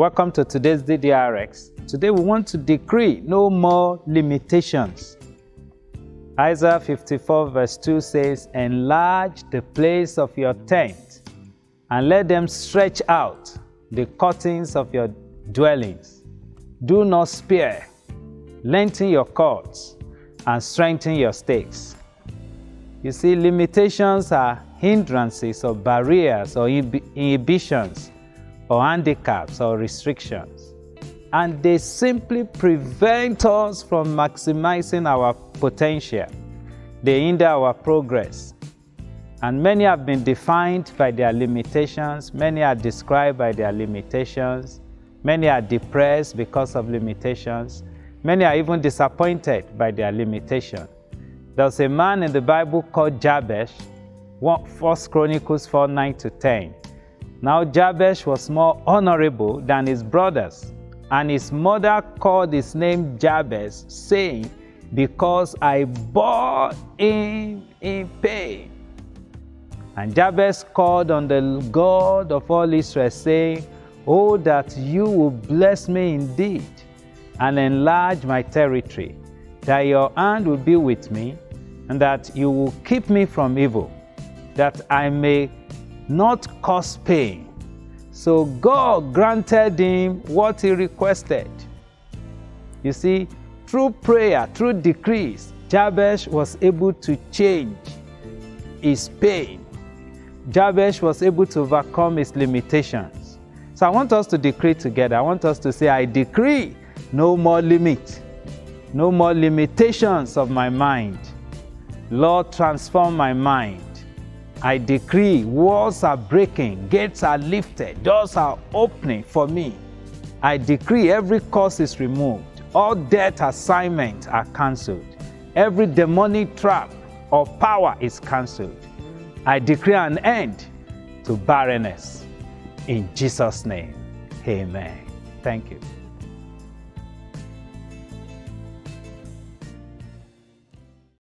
Welcome to today's DDRX. Today we want to decree no more limitations. Isaiah 54 verse 2 says, Enlarge the place of your tent and let them stretch out the curtains of your dwellings. Do not spare, lengthen your cords and strengthen your stakes. You see, limitations are hindrances or barriers or inhibitions or handicaps or restrictions. And they simply prevent us from maximizing our potential. They hinder our progress. And many have been defined by their limitations, many are described by their limitations, many are depressed because of limitations, many are even disappointed by their limitation. There's a man in the Bible called Jabesh, 1 Chronicles 4 9 to 10. Now Jabesh was more honorable than his brothers, and his mother called his name Jabez, saying, Because I bore him in pain. And Jabez called on the God of all Israel, saying, Oh, that you will bless me indeed and enlarge my territory, that your hand will be with me, and that you will keep me from evil, that I may not cause pain. So God granted him what he requested. You see, through prayer, through decrees, Jabesh was able to change his pain. Jabesh was able to overcome his limitations. So I want us to decree together. I want us to say, I decree no more limit, no more limitations of my mind. Lord, transform my mind. I decree walls are breaking, gates are lifted, doors are opening for me. I decree every curse is removed, all debt assignments are cancelled, every demonic trap or power is cancelled. I decree an end to barrenness. In Jesus' name, amen. Thank you.